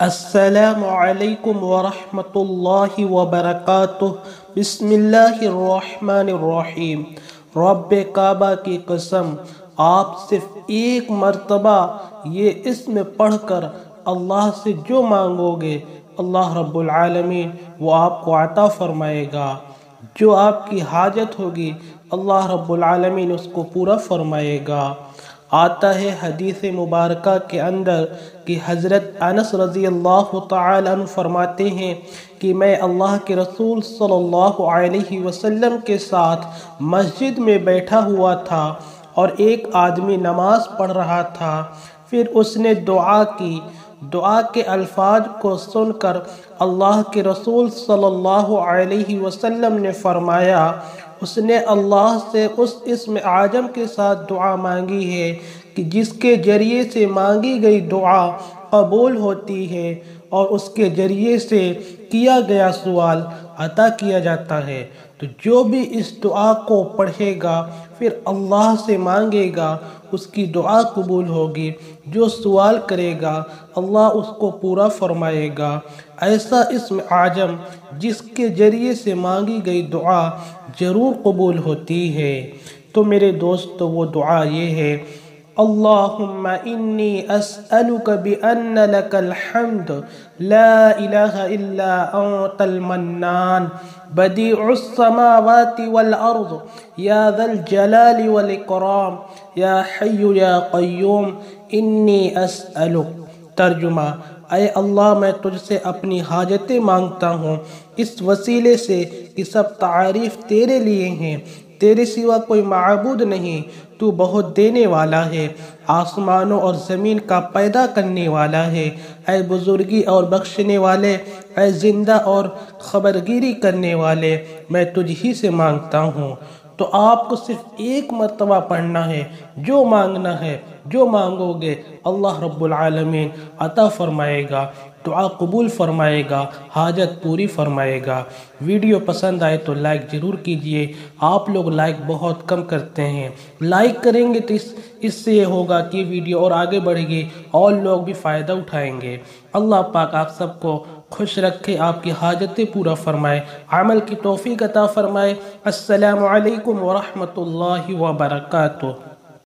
السلام علیکم ورحمۃ اللہ وبرکاتہ۔ بسم اللہ الرحمن الرحیم۔ رب کعبہ کی قسم، آپ صرف ایک مرتبہ یہ اسم پڑھ کر اللہ سے جو مانگو گے، اللہ رب العالمین وہ آپ کو عطا فرمائے گا۔ جو آپ کی حاجت ہوگی، اللہ رب العالمین اس کو پورا فرمائے گا۔ آتا ہے حدیث مبارکہ کے اندر کہ حضرت انس رضی اللہ تعالیٰ عنہ فرماتے ہیں کہ میں اللہ کے رسول صلی اللہ علیہ وسلم کے ساتھ مسجد میں بیٹھا ہوا تھا اور ایک آدمی نماز پڑھ رہا تھا، پھر اس نے دعا کی۔ دعا کے الفاظ کو سن کر اللہ کے رسول صلی اللہ علیہ وسلم نے فرمایا، اس نے اللہ سے اس اسم عاجم کے ساتھ دعا مانگی ہے کہ جس کے ذریعے سے مانگی گئی دعا قبول ہوتی ہے اور اس کے ذریعے سے کیا گیا سوال عطا کیا جاتا ہے۔ تو جو بھی اس دعا کو پڑھے گا، پھر اللہ سے مانگے گا، اس کی دعا قبول ہوگی۔ جو سوال کرے گا، اللہ اس کو پورا فرمائے گا۔ ایسا اسم عاجم جس کے ذریعے سے مانگی گئی دعا ضرور قبول ہوتی ہے۔ تو میرے دوست وہ دعا یہ ہے اللهم إني أسألك بأن لك الحمد. لا إله إلا أنت المنان. بديع السماوات والأرض. يا ذا الجلال والإكرام. يا حي يا قيوم. إني أسألك. ترجمہ اے اللہ میں تجھ سے اپنی حاجتیں مانگتا ہوں. اس وسیلے سے کہ سب تعریف تیرے لیے ہیں. تیرے سوا کوئی معبود نہیں، تو بہت دینے والا ہے۔ آسمانوں اور زمین کا پیدا کرنے والا ہے۔ اے بزرگی اور بخشنے والے، اے زندہ اور خبرگیری کرنے والے، میں تجھ ہی سے مانگتا ہوں۔ تو آپ کو صرف ایک مرتبہ پڑھنا ہے۔ جو مانگنا ہے، جو مانگو گے، اللہ رب العالمین عطا فرمائے گا۔ دعا قبول فرمائے گا، حاجت پوری فرمائے گا۔ ویڈیو پسند آئے تو لائک ضرور کیجیے۔ آپ لوگ لائک بہت کم کرتے ہیں۔ لائک کریں گے تو اس اس سے یہ ہوگا کہ ویڈیو اور آگے بڑھے گی، اور لوگ بھی فائدہ اٹھائیں گے۔ اللہ پاک آپ سب کو خوش رکھے، آپ کی حاجتیں پورا فرمائے۔ عمل کی توفیق عطا فرمائے۔ السلام علیکم ورحمۃ اللہ وبرکاتہ۔